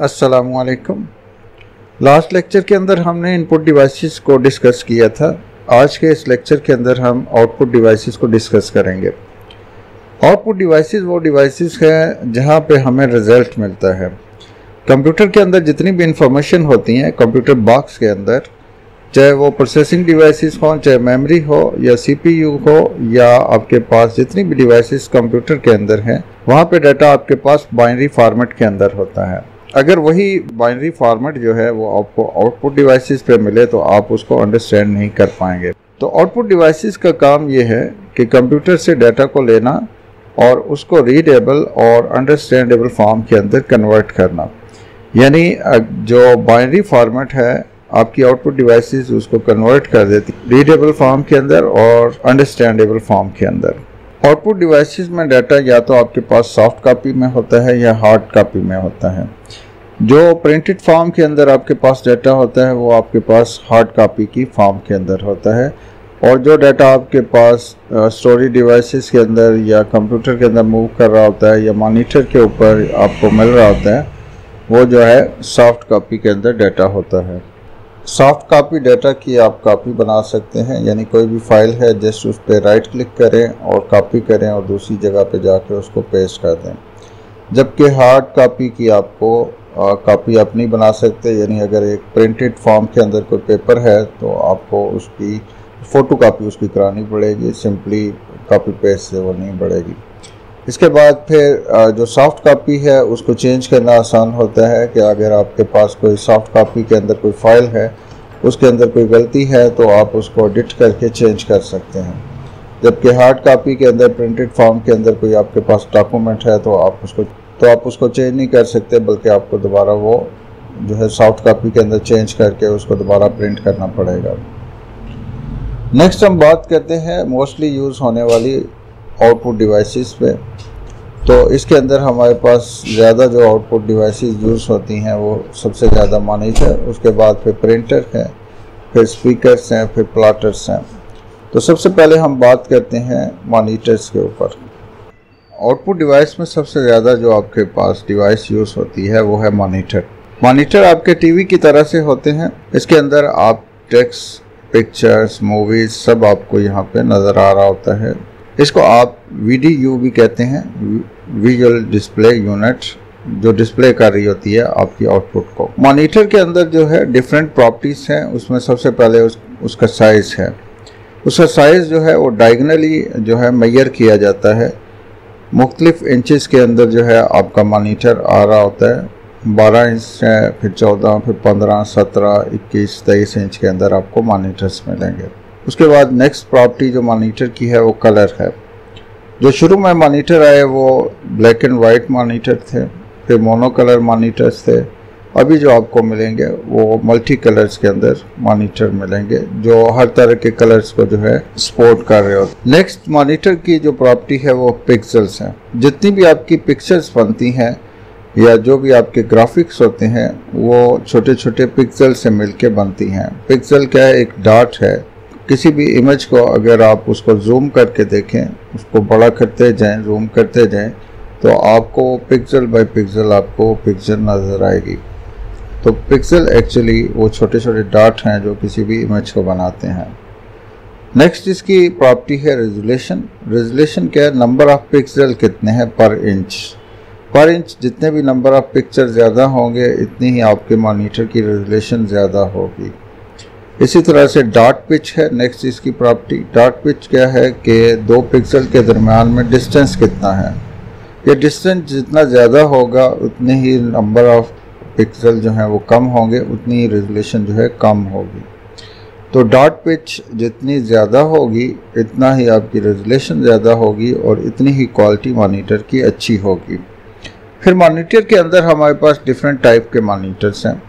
असलकुम last lecture के अंदर हमने इनपुट डिवाइसेस को डिस्कस किया था। आज के इस लेक्चर के अंदर हम आउटपुट डिवाइसेस को डिस्कस करेंगे। आउटपुट डिवाइसेस वो डिवाइसेस हैं जहाँ पे हमें रिज़ल्ट मिलता है। कंप्यूटर के अंदर जितनी भी इंफॉर्मेशन होती हैं कंप्यूटर बॉक्स के अंदर, चाहे वो प्रोसेसिंग डिवाइसेस हों, चाहे मेमोरी हो, या सीपीयू हो, या आपके पास जितनी भी डिवाइसेस कंप्यूटर के अंदर हैं, वहाँ पे डाटा आपके पास बाइनरी फॉर्मेट के अंदर होता है। अगर वही बाइनरी फॉर्मेट जो है वो आपको आउटपुट डिवाइसेस पे मिले तो आप उसको अंडरस्टैंड नहीं कर पाएँगे। तो आउटपुट डिवाइसेस का काम ये है कि कंप्यूटर से डाटा को लेना और उसको रीडेबल और अंडरस्टैंडेबल फॉर्म के अंदर कन्वर्ट करना। यानी जो बाइनरी फॉर्मेट है, आपकी आउटपुट डिवाइसेस उसको कन्वर्ट कर देती रीडेबल फॉर्म के अंदर और अंडरस्टैंडेबल फॉर्म के अंदर। आउटपुट डिवाइसेस में डाटा या तो आपके पास सॉफ्ट कॉपी में होता है या हार्ड कॉपी में होता है। जो प्रिंटेड फॉर्म के अंदर आपके पास डाटा होता है, वो आपके पास हार्ड कॉपी की फॉर्म के अंदर होता है। और जो डाटा आपके पास स्टोरी डिवाइसेस के अंदर या कंप्यूटर के अंदर मूव कर रहा होता है या मॉनिटर के ऊपर आपको मिल रहा होता है, वो जो है सॉफ्ट कॉपी के अंदर डाटा होता है। सॉफ्ट कॉपी डाटा की आप कॉपी बना सकते हैं, यानी कोई भी फ़ाइल है जस्ट उस पर राइट क्लिक करें और कॉपी करें और दूसरी जगह पे जाकर उसको पेस्ट कर दें। जबकि हार्ड कॉपी की आपको कॉपी आप नहीं बना सकते, यानी अगर एक प्रिंटेड फॉर्म के अंदर कोई पेपर है तो आपको उसकी फ़ोटो कापी उसकी करानी पड़ेगी सिंपली कापी पेस्ट से वो नहीं बढ़ेगी। इसके बाद फिर जो सॉफ्ट कॉपी है, उसको चेंज करना आसान होता है कि अगर आपके पास कोई सॉफ्ट कॉपी के अंदर कोई फ़ाइल है, उसके अंदर कोई गलती है तो आप उसको एडिट करके चेंज कर सकते हैं। जबकि हार्ड कॉपी के अंदर प्रिंटेड फॉर्म के अंदर कोई आपके पास डॉक्यूमेंट है तो आप उसको तो आप उसको चेंज नहीं कर सकते, बल्कि आपको दोबारा वो, जो है सॉफ्ट कॉपी के अंदर चेंज करके उसको दोबारा प्रिंट करना पड़ेगा। नेक्स्ट हम बात करते हैं मोस्टली यूज़ होने वाली आउटपुट डिवाइसेस पे। तो इसके अंदर हमारे पास ज़्यादा जो आउटपुट डिवाइसेस यूज़ होती हैं, वो सबसे ज़्यादा मॉनिटर उसके बाद फिर प्रिंटर है, फिर स्पीकर्स हैं, फिर प्लाटर्स हैं। तो सबसे पहले हम बात करते हैं मॉनिटर्स के ऊपर। आउटपुट डिवाइस में सबसे ज़्यादा जो आपके पास डिवाइस यूज़ होती है, वो है मॉनिटर मॉनिटर आपके टीवी की तरह से होते हैं। इसके अंदर आप टेक्स्ट पिक्चर्स मूवीज़ सब आपको यहाँ पे नज़र आ रहा होता है। इसको आप वी यू भी कहते हैं विजुअल डिस्प्ले यूनिट जो डिस्प्ले कर रही होती है आपकी आउटपुट को। मॉनिटर के अंदर जो है डिफरेंट प्रॉपर्टीज़ हैं उसमें सबसे पहले उस, उसका साइज़ है। उसका साइज़ जो है वो डायगनली जो है मैयर किया जाता है। मुख्तलिफ़ इंचज़ के अंदर जो है आपका मॉनिटर आ रहा होता है। बारह इंच फिर चौदह फिर पंद्रह सत्रह इक्कीस तेईस इंच के अंदर आपको मॉनिटर्स मिलेंगे। उसके बाद नेक्स्ट प्रॉपर्टी जो मॉनिटर की है, वो कलर है। जो शुरू में मॉनिटर आए, वो ब्लैक एंड वाइट मॉनिटर थे, फिर मोनो कलर मॉनिटर्स थे। अभी जो आपको मिलेंगे, वो मल्टी कलर्स के अंदर मॉनिटर मिलेंगे, जो हर तरह के कलर्स को जो है सपोर्ट कर रहे हो। नेक्स्ट मॉनिटर की जो प्रॉपर्टी है, वो पिक्सल्स हैं। जितनी भी आपकी पिक्चर्स बनती हैं, या जो भी आपके ग्राफिक्स होते हैं, वो छोटे छोटे पिक्सल से मिलके बनती हैं। पिक्सल क्या है? एक डाट है। किसी भी इमेज को अगर आप उसको जूम करके देखें, उसको बड़ा करते जाएँ जूम करते जाएँ तो आपको पिक्सल बाय पिक्सल आपको पिक्चर नज़र आएगी। तो पिक्सल एक्चुअली वो छोटे छोटे डाट हैं जो किसी भी इमेज को बनाते हैं। नेक्स्ट इसकी प्रॉपर्टी है रेजुलेशन रेजुलेशन क्या है? नंबर ऑफ़ पिक्सल कितने हैं पर इंच पर इंच जितने भी नंबर ऑफ़ पिक्चर ज़्यादा होंगे, इतनी ही आपके मॉनिटर की रेजुलेशन ज़्यादा होगी। इसी तरह से डार्क पिच है। नेक्स्ट इसकी प्रॉपर्टी डार्क पिच क्या है कि दो पिक्सल के दरमियान में डिस्टेंस कितना है? ये डिस्टेंस जितना ज़्यादा होगा, उतने ही नंबर ऑफ़ पिक्सल जो हैं वो कम होंगे, उतनी ही रेजोल्यूशन जो है कम होगी। तो डॉट पिच जितनी ज़्यादा होगी, इतना ही आपकी रेजोल्यूशन ज़्यादा होगी और इतनी ही क्वालिटी मॉनिटर की अच्छी होगी। फिर मॉनिटर के अंदर हमारे पास डिफरेंट टाइप के मॉनिटर्स हैं।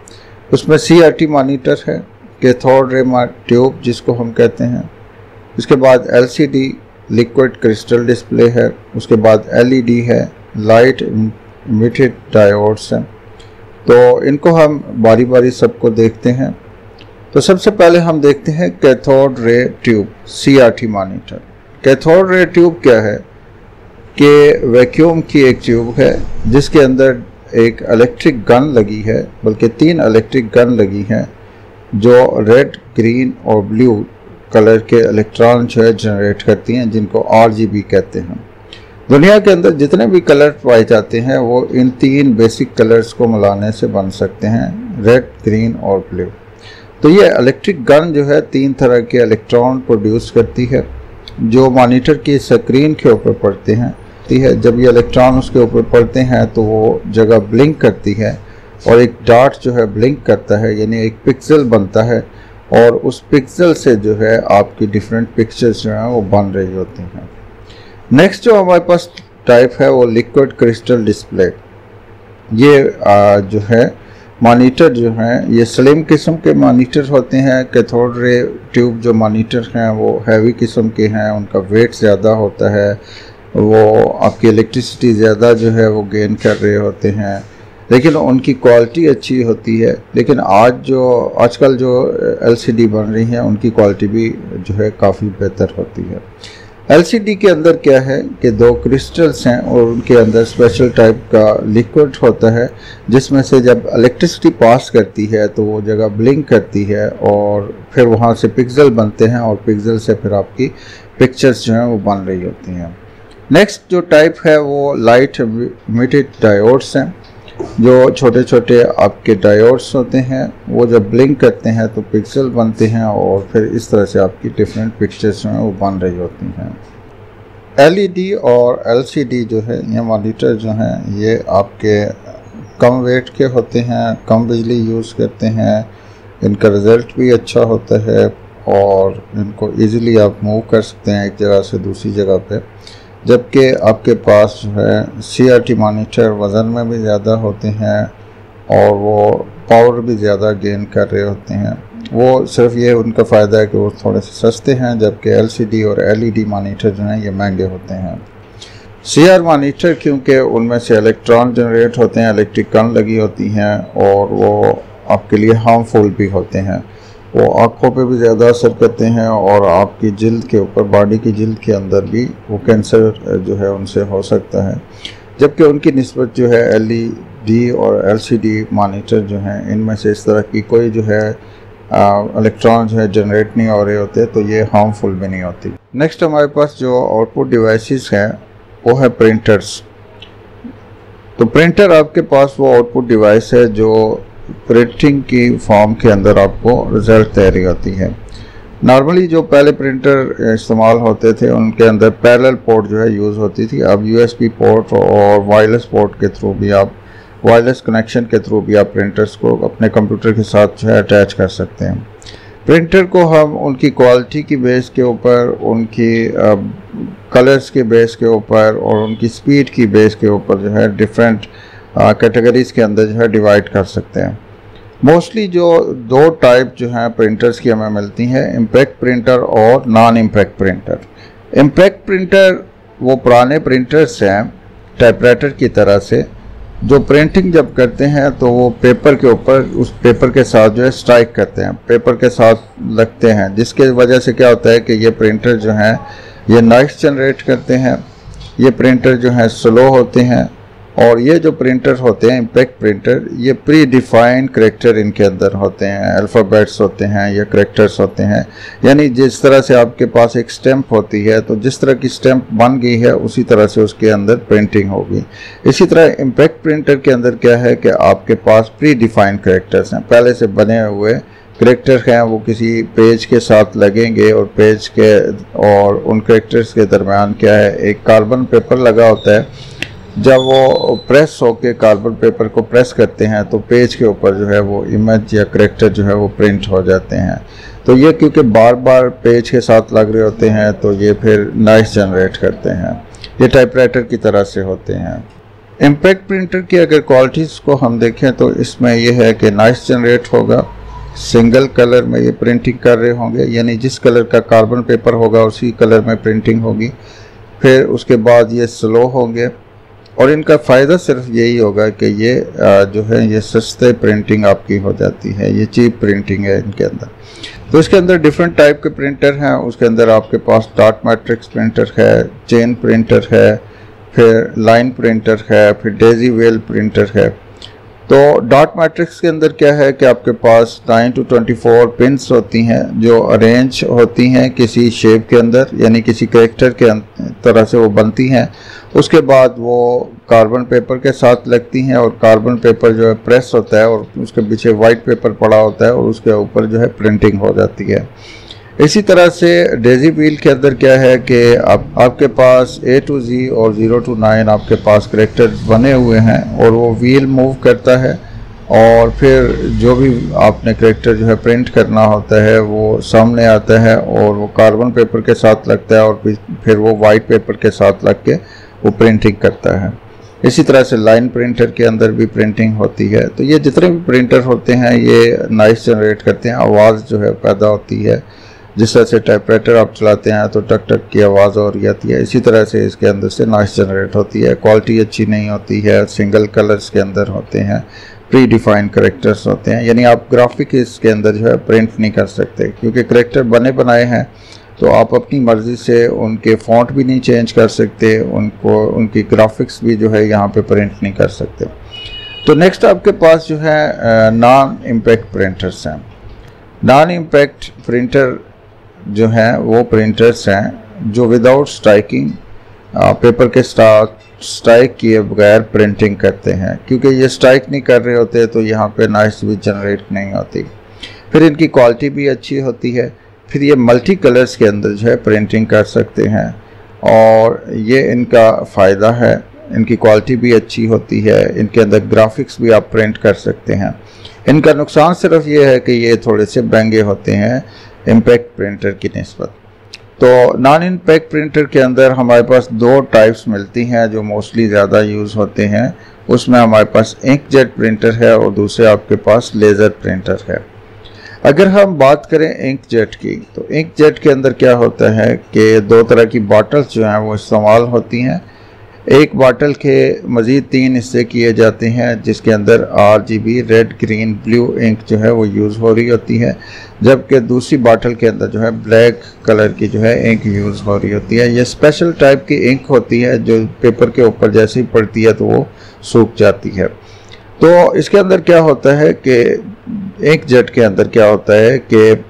उसमें सी आर टी मॉनिटर है कैथोड रे ट्यूब जिसको हम कहते हैं। उसके बाद एलसीडी लिक्विड क्रिस्टल डिस्प्ले है। उसके बाद एलईडी है। लाइट इमिटेड डायोड्स हैं। तो इनको हम बारी बारी सबको देखते हैं। तो सबसे पहले हम देखते हैं cathode ray tube CRT monitor cathode ray tube क्या है? कि वैक्यूम की एक ट्यूब है, जिसके अंदर एक इलेक्ट्रिक गन लगी है, बल्कि तीन इलेक्ट्रिक गन लगी हैं। जो रेड, ग्रीन और ब्लू कलर के इलेक्ट्रॉन जो है जनरेट करती हैं, जिनको आरजीबी कहते हैं। दुनिया के अंदर जितने भी कलर पाए जाते हैं, वो इन तीन बेसिक कलर्स को मिलाने से बन सकते हैं, रेड, ग्रीन और ब्लू। तो ये इलेक्ट्रिक गन जो है तीन तरह के इलेक्ट्रॉन प्रोड्यूस करती है, जो मॉनिटर की स्क्रीन के ऊपर पड़ते हैं। है, जब ये इलेक्ट्रॉन उसके ऊपर पड़ते हैं तो वो जगह ब्लिंक करती है और एक डार्ट जो है ब्लिंक करता है यानी एक पिक्सल बनता है और उस पिक्सल से जो है आपकी डिफरेंट पिक्चर्स जो हैं वो बन रही होती हैं। नेक्स्ट जो हमारे पास टाइप है वो लिक्विड क्रिस्टल डिस्प्ले ये आ, जो है मॉनिटर जो हैं ये स्लिम किस्म के मॉनिटर होते हैं कैथोड रे ट्यूब जो मॉनिटर हैं वो हैवी किस्म के हैं उनका वेट ज़्यादा होता है वो आपकी इलेक्ट्रिसिटी ज़्यादा जो है वो गेन कर रहे होते हैं। लेकिन उनकी क्वालिटी अच्छी होती है, लेकिन आज जो, आजकल जो एलसीडी बन रही हैं, उनकी क्वालिटी भी जो है काफ़ी बेहतर होती है। एलसीडी के अंदर क्या है कि दो क्रिस्टल्स हैं और उनके अंदर स्पेशल टाइप का लिक्विड होता है, जिसमें से जब इलेक्ट्रिसिटी पास करती है तो वो जगह ब्लिंक करती है और फिर वहाँ से पिक्सल बनते हैं और पिक्सल से फिर आपकी पिक्चर्स जो हैं वो बन रही होती हैं। नेक्स्ट जो टाइप है वो लाइट मिटेड डायोड्स हैं। जो छोटे छोटे आपके डायोड्स होते हैं, वो जब ब्लिंक करते हैं तो पिक्सल बनते हैं और फिर इस तरह से आपकी डिफरेंट पिक्चर्स हैं वो बन रही होती हैं। एलईडी और एलसीडी जो है, ये मॉनिटर जो हैं, ये आपके कम वेट के होते हैं, कम बिजली यूज़ करते हैं, इनका रिज़ल्ट भी अच्छा होता है और इनको इजीली आप मूव कर सकते हैं एक जगह से दूसरी जगह पे। जबकि आपके पास जो है सी आर टी मानीटर वज़न में भी ज़्यादा होते हैं और वो पावर भी ज़्यादा गेन कर रहे होते हैं। वो सिर्फ़ ये उनका फ़ायदा है कि वो थोड़े से सस्ते हैं, जबकि एल सी डी और एल ई डी मानीटर जो हैं ये महँगे होते हैं। सी आर मानीटर क्योंकि उनमें से इलेक्ट्रॉन जनरेट होते हैं इलेक्ट्रिक कन लगी होती हैं और वो आपके लिए हार्मफुल भी होते हैं। वो आँखों पे भी ज़्यादा असर करते हैं और आपकी जिल्द के ऊपर, बॉडी की जिल्द के अंदर भी वो कैंसर जो है उनसे हो सकता है। जबकि उनकी नस्बत जो है एल डी और एल सी डी मानीटर जो हैं, इनमें से इस तरह की कोई जो है इलेक्ट्रॉन जो है जनरेट नहीं हो रहे होते तो ये हार्मफुल भी नहीं होती। नेक्स्ट हमारे पास जो आउटपुट डिवाइसेस हैं, वो है प्रिंटर्स। तो प्रिंटर आपके पास वो आउटपुट डिवाइस है जो प्रिंटिंग की फॉर्म के अंदर आपको रिज़ल्ट तैयारी होती है। नॉर्मली जो पहले प्रिंटर इस्तेमाल होते थे, उनके अंदर पैरेलल पोर्ट जो है यूज़ होती थी। अब यूएसबी पोर्ट और वायरलेस पोर्ट के थ्रू भी आप वायरलेस कनेक्शन के थ्रू भी आप प्रिंटर्स को अपने कंप्यूटर के साथ जो है अटैच कर सकते हैं। प्रिंटर को हम उनकी क्वालिटी की बेस के ऊपर, उनकी कलर्स के बेस के ऊपर और उनकी स्पीड की बेस के ऊपर जो है डिफरेंट कैटेगरीज के अंदर जो है डिवाइड कर सकते हैं। मोस्टली जो दो टाइप जो हैं प्रिंटर्स की हमें मिलती हैं इम्पैक्ट प्रिंटर और non impact printer impact printer वो पुराने प्रिंटर्स हैं टाइपराइटर की तरह से। जो प्रिंटिंग जब करते हैं तो वो पेपर के ऊपर, उस पेपर के साथ जो है स्ट्राइक करते हैं। पेपर के साथ लगते हैं, जिसके वजह से क्या होता है कि ये प्रिंटर जो हैं, ये नॉइस जनरेट करते हैं। ये प्रिंटर जो हैं स्लो होते हैं और ये जो प्रिंटर होते हैं इम्पैक्ट प्रिंटर ये प्री डिफाइंड करेक्टर इनके अंदर होते हैं अल्फ़ाबेट्स होते हैं, या करेक्टर्स होते हैं। यानी जिस तरह से आपके पास एक स्टैंप होती है तो जिस तरह की स्टैंप बन गई है, उसी तरह से उसके अंदर प्रिंटिंग होगी। इसी तरह इम्पैक्ट प्रिंटर के अंदर क्या है कि आपके पास प्री डिफाइंड करेक्टर्स हैं। पहले से बने हुए करेक्टर हैं, वो किसी पेज के साथ लगेंगे और पेज के और उन करेक्टर्स के दरमियान क्या है, एक कार्बन पेपर लगा होता है। जब वो प्रेस होके कार्बन पेपर को प्रेस करते हैं तो पेज के ऊपर जो है वो इमेज या करेक्टर जो है वो प्रिंट हो जाते हैं। तो ये क्योंकि बार बार पेज के साथ लग रहे होते हैं तो ये फिर नाइस जनरेट करते हैं। ये टाइपराइटर की तरह से होते हैं। इम्पैक्ट प्रिंटर की अगर क्वालिटीज़ को हम देखें तो इसमें यह है कि नाइस जनरेट होगा। सिंगल कलर में ये प्रिंटिंग कर रहे होंगे, यानी जिस कलर का कार्बन पेपर होगा, उसी कलर में प्रिंटिंग होगी। फिर उसके बाद ये स्लो होंगे। और इनका फ़ायदा सिर्फ़ यही होगा कि ये जो है, ये सस्ते प्रिंटिंग आपकी हो जाती है, ये चीप प्रिंटिंग है इनके अंदर। तो इसके अंदर डिफरेंट टाइप के प्रिंटर हैं, उसके अंदर आपके पास डॉट मैट्रिक्स प्रिंटर है चेन प्रिंटर है, फिर लाइन प्रिंटर है, फिर डेजी वेल प्रिंटर है। तो डॉट मैट्रिक्स के अंदर क्या है कि आपके पास 9 टू 24 पिंस होती हैं, जो अरेंज होती हैं किसी शेप के अंदर, यानी किसी करेक्टर के तरह से वो बनती हैं। उसके बाद वो कार्बन पेपर के साथ लगती हैं और कार्बन पेपर जो है प्रेस होता है और उसके पीछे वाइट पेपर पड़ा होता है और उसके ऊपर जो है प्रिंटिंग हो जाती है। इसी तरह से डेजी व्हील के अंदर क्या है कि आप, आपके पास ए टू जी और ज़ीरो टू नाइन आपके पास करेक्टर बने हुए हैं और वो व्हील मूव करता है और फिर जो भी आपने करेक्टर जो है प्रिंट करना होता है वो सामने आता है और वो कार्बन पेपर के साथ लगता है और फिर वो वाइट पेपर के साथ लग के वो प्रिंटिंग करता है। इसी तरह से लाइन प्रिंटर के अंदर भी प्रिंटिंग होती है। तो ये जितने भी प्रिंटर होते हैं, ये नाइस जनरेट करते हैं, आवाज़ जो है पैदा होती है। जिस तरह से टाइपराइटर आप चलाते हैं तो टक टक की आवाज़ हो रही आती है। इसी तरह से इसके अंदर से नॉइस जनरेट होती है। क्वालिटी अच्छी नहीं होती है। सिंगल कलर्स के अंदर होते हैं। प्री डिफाइंड करेक्टर्स होते हैं। यानी आप ग्राफिक इसके अंदर जो है प्रिंट नहीं कर सकते। क्योंकि करेक्टर बने बनाए हैं तो आप अपनी मर्ज़ी से उनके फॉन्ट भी नहीं चेंज कर सकते। उनको, उनकी ग्राफिक्स भी जो है यहाँ पे प्रिंट नहीं कर सकते। तो नेक्स्ट आपके पास जो है नॉन इम्पैक्ट प्रिंटर्स हैं। नॉन इम्पैक्ट प्रिंटर जो हैं, वो प्रिंटर्स हैं, जो विदाउट स्ट्राइकिंग पेपर के स्ट्राइक किए बगैर प्रिंटिंग करते हैं। क्योंकि ये स्ट्राइक नहीं कर रहे होते तो यहाँ पे नाइस भी जनरेट नहीं होती। फिर इनकी क्वालिटी भी अच्छी होती है। फिर ये मल्टी कलर्स के अंदर जो है प्रिंटिंग कर सकते हैं। और ये इनका फ़ायदा है, इनकी क्वालिटी भी अच्छी होती है, इनके अंदर ग्राफिक्स भी आप प्रिंट कर सकते हैं। इनका नुकसान सिर्फ़ ये है कि ये थोड़े से महँगे होते हैं। इम्पैक्ट प्रिंटर की नस्बत। तो नॉन इम्पैक्ट प्रिंटर के अंदर हमारे पास दो टाइप्स मिलती हैं जो मोस्टली ज़्यादा यूज़ होते हैं। उसमें हमारे पास इंक जेट प्रिंटर है और दूसरे आपके पास लेज़र प्रिंटर है। अगर हम बात करें इंक जेट की तो इंक जेट के अंदर क्या होता है कि दो तरह की बॉटल्स जो हैं वो इस्तेमाल होती हैं। एक बाटल के मज़ीद तीन हिस्से किए जाते हैं, जिसके अंदर R G B red green blue ink जो है वो यूज़ हो रही होती है, जबकि दूसरी बाटल के अंदर जो है ब्लैक कलर की जो है इंक यूज़ हो रही होती है। ये स्पेशल टाइप की इंक होती है, जो पेपर के ऊपर जैसे ही पड़ती है तो वो सूख जाती है। तो इसके अंदर क्या होता है कि एक जेट के अंदर क्या होता है कि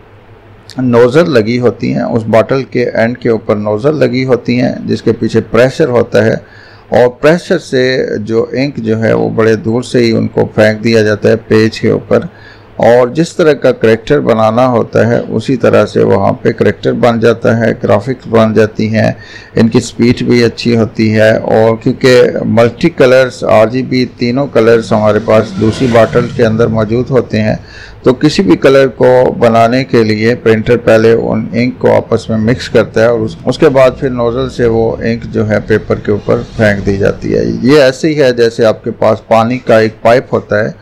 नोज़ल लगी होती हैं, उस बॉटल के एंड के ऊपर नोज़ल लगी होती हैं, जिसके पीछे प्रेशर होता है और प्रेशर से जो इंक जो है वो बड़े दूर से ही उनको फेंक दिया जाता है, पेज के ऊपर। और जिस तरह का करेक्टर बनाना होता है उसी तरह से वहाँ पे करेक्टर बन जाता है ग्राफिक्स बन जाती हैं इनकी स्पीड भी अच्छी होती है और क्योंकि मल्टी कलर्स आर तीनों कलर्स हमारे पास दूसरी बाटल के अंदर मौजूद होते हैं तो किसी भी कलर को बनाने के लिए प्रिंटर पहले उन इंक को आपस में मिक्स करता है और उस, उसके बाद फिर नोज़ल से वो इंक जो है पेपर के ऊपर फेंक दी जाती है। ये ऐसे ही है जैसे आपके पास पानी का एक पाइप होता है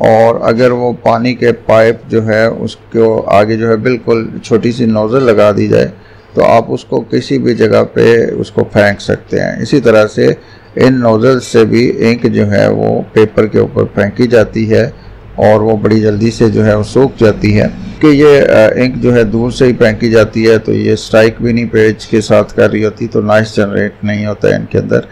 और अगर वो पानी के पाइप जो है, उसको आगे जो है बिल्कुल छोटी सी नोज़ल लगा दी जाए तो आप उसको किसी भी जगह पे उसको फेंक सकते हैं। इसी तरह से इन नोज़ल से भी इंक जो है, वो पेपर के ऊपर फेंकी जाती है और वो बड़ी जल्दी से जो है, वो सूख जाती है। कि ये इंक जो है, दूर से ही फेंकी जाती है तो ये स्ट्राइक भी नहीं पेज के साथ कर रही होती तो नाइस जनरेट नहीं होता है इनके अंदर।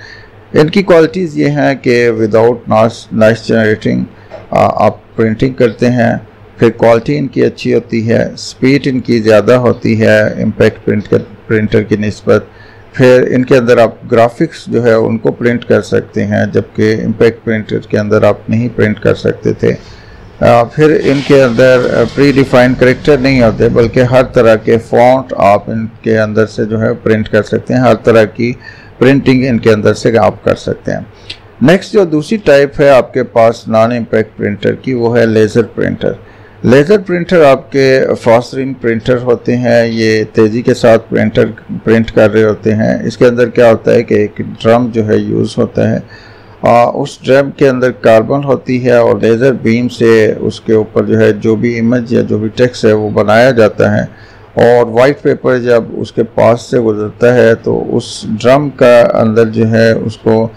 इनकी क्वालिटीज़ ये हैं कि विदाउट नाइस जनरेटिंग आप प्रिंटिंग करते हैं फिर क्वालिटी इनकी अच्छी होती है स्पीड इनकी ज़्यादा होती है इम्पैक्ट प्रिंट प्रिंटर की नस्बत। फिर इनके अंदर आप ग्राफिक्स जो है उनको प्रिंट कर सकते हैं जबकि इम्पैक्ट प्रिंटर के अंदर आप नहीं प्रिंट कर सकते थे। आ, फिर इनके अंदर प्री डिफाइंड करेक्टर नहीं होते बल्कि हर तरह के फॉन्ट आप इनके अंदर से जो है प्रिंट कर सकते हैं हर तरह की प्रिंटिंग इनके अंदर से आप कर सकते हैं। नेक्स्ट जो दूसरी टाइप है आपके पास नॉन इम्पैक्ट प्रिंटर की वो है लेज़र प्रिंटर लेज़र प्रिंटर आपके फास्टरिंग प्रिंटर होते हैं ये तेज़ी के साथ प्रिंटर प्रिंट कर रहे होते हैं। इसके अंदर क्या होता है कि एक ड्रम जो है यूज़ होता है। आ, उस ड्रम के अंदर कार्बन होती है और लेज़र बीम से उसके ऊपर जो है जो भी इमेज या जो भी टेक्स्ट है वो बनाया जाता है। और वाइट पेपर जब उसके पास से गुजरता है तो उस ड्रम का अंदर जो है, उसको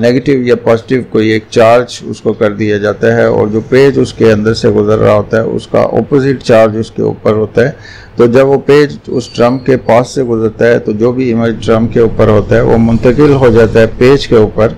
नेगेटिव या पॉजिटिव कोई एक चार्ज उसको कर दिया जाता है और जो पेज उसके अंदर से गुजर रहा होता है, उसका ऑपोजिट चार्ज उसके ऊपर होता है। तो जब वो पेज उस ड्रम के पास से गुजरता है तो जो भी इमेज ड्रम के ऊपर होता है, वो मुंतकिल हो जाता है पेज के ऊपर।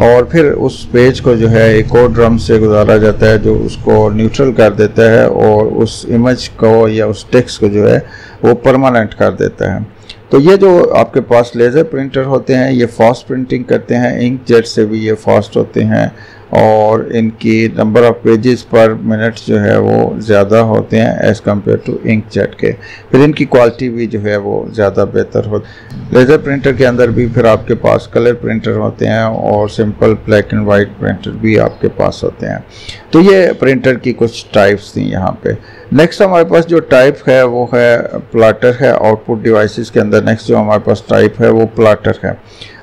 और फिर उस पेज को जो है, एक और ड्रम से गुजारा जाता है, जो उसको न्यूट्रल कर देता है और उस इमेज को या उस टेक्स्ट को जो है, वो परमानेंट कर देता है। तो ये जो आपके पास लेज़र प्रिंटर होते हैं, ये फास्ट प्रिंटिंग करते हैं इंक जेट से भी ये फास्ट होते हैं और इनकी number of pages per minute जो है वो ज़्यादा होते हैं as compare to inkjet के। फिर इनकी क्वालिटी भी जो है वो ज़्यादा बेहतर हो लेज़र प्रिंटर के अंदर भी फिर आपके पास कलर प्रिंटर होते हैं और simple black and white printer भी आपके पास होते हैं। तो ये प्रिंटर की कुछ टाइप्स थी यहाँ पे। नेक्स्ट हमारे पास जो टाइप है वो है प्लाटर है। आउटपुट डिवाइसेस के अंदर नेक्स्ट जो हमारे पास टाइप है वो प्लाटर है।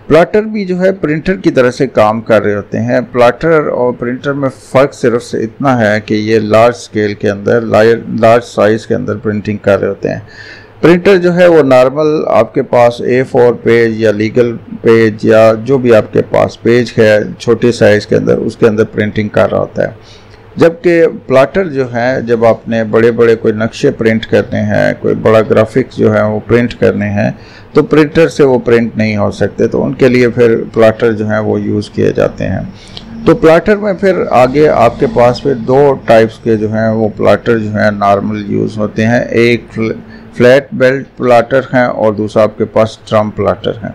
प्लाटर भी जो है प्रिंटर की तरह से काम कर रहे होते हैं। प्लाटर और प्रिंटर में फ़र्क सिर्फ़ से इतना है कि ये लार्ज स्केल के अंदर लार्ज साइज़ के अंदर प्रिंटिंग कर रहे होते हैं। प्रिंटर जो है वो नॉर्मल आपके पास ए फोर पेज या लीगल पेज या जो भी आपके पास पेज है, छोटे साइज़ के अंदर, उसके अंदर प्रिंटिंग कर रहा होता है। जबकि प्लाटर जो है, जब आपने बड़े बड़े कोई नक्शे प्रिंट करने हैं, कोई बड़ा ग्राफिक्स जो है वो प्रिंट करने हैं तो प्रिंटर से वो प्रिंट नहीं हो सकते तो उनके लिए फिर प्लाटर जो है वो यूज़ किए जाते हैं। तो प्लाटर में फिर आगे आपके पास फिर दो टाइप्स के जो हैं, वो प्लाटर जो है, नॉर्मल यूज़ होते हैं। एक फ्लैट बेल्ट प्लाटर हैं और दूसरा आपके पास ट्रम प्लाटर हैं।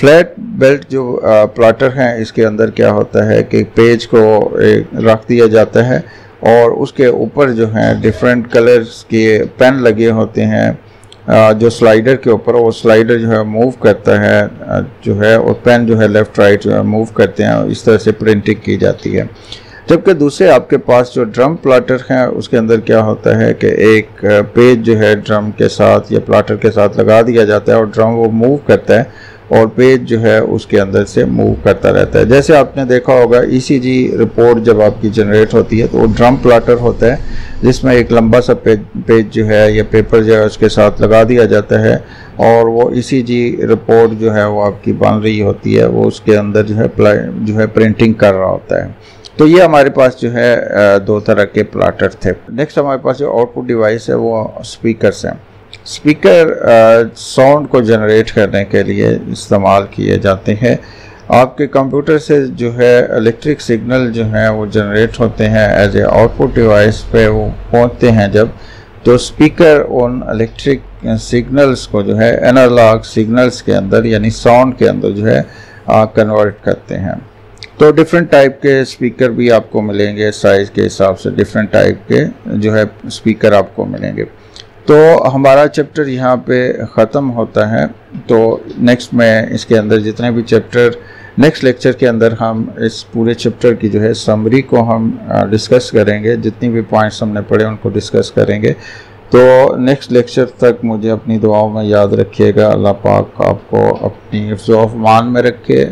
फ्लैट बेल्ट जो प्लाटर हैं, इसके अंदर क्या होता है कि पेज को रख दिया जाता है और उसके ऊपर जो है डिफरेंट कलर्स के पेन लगे होते हैं। जो स्लाइडर के ऊपर, वो स्लाइडर जो है मूव करता है। जो है और पेन जो है लेफ़्ट राइट जो है मूव करते हैं, इस तरह से प्रिंटिंग की जाती है। जबकि दूसरे आपके पास जो ड्रम प्लाटर हैं, उसके अंदर क्या होता है कि एक पेज जो है ड्रम के साथ या प्लाटर के साथ लगा दिया जाता है और ड्रम वो मूव करता है। और पेज जो है उसके अंदर से मूव करता रहता है। जैसे आपने देखा होगा ईसीजी e रिपोर्ट जब आपकी जनरेट होती है तो वो ड्रम प्लाटर होता है, जिसमें एक लंबा सा पेज पेज जो है, या पेपर जो है, उसके साथ लगा दिया जाता है, और वो ईसीजी e रिपोर्ट जो है, वो आपकी बन रही होती है, वो उसके अंदर जो है जो है प्रिंटिंग कर रहा होता है। तो ये हमारे पास जो है दो तरह के प्लाटर थे। नेक्स्ट हमारे पास जो आउटपुट डिवाइस है, वो स्पीकर्स हैं। स्पीकर साउंड को जनरेट करने के लिए इस्तेमाल किए जाते हैं। आपके कंप्यूटर से जो है इलेक्ट्रिक सिग्नल जो है वो जनरेट होते हैं एज ए आउटपुट डिवाइस पे वो पहुँचते हैं जब। तो स्पीकर उन इलेक्ट्रिक सिग्नल्स को जो है एनालॉग सिग्नल्स के अंदर यानी साउंड के अंदर जो है कन्वर्ट करते हैं। तो डिफरेंट टाइप के स्पीकर भी आपको मिलेंगे साइज़ के हिसाब से डिफरेंट टाइप के जो है स्पीकर आपको मिलेंगे। तो हमारा चैप्टर यहाँ पे ख़त्म होता है। तो नेक्स्ट में इसके अंदर जितने भी चैप्टर नेक्स्ट लेक्चर के अंदर हम इस पूरे चैप्टर की जो है समरी को हम डिस्कस करेंगे। जितनी भी पॉइंट्स हमने पढ़े उनको डिस्कस करेंगे। तो नेक्स्ट लेक्चर तक मुझे अपनी दुआओं में याद रखिएगा। अल्लाह पाक आपको अपनी मान में रखे।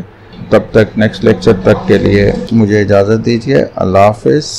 तब तक नेक्स्ट लेक्चर तक के लिए मुझे इजाज़त दीजिए। अल्लाह हाफिज़।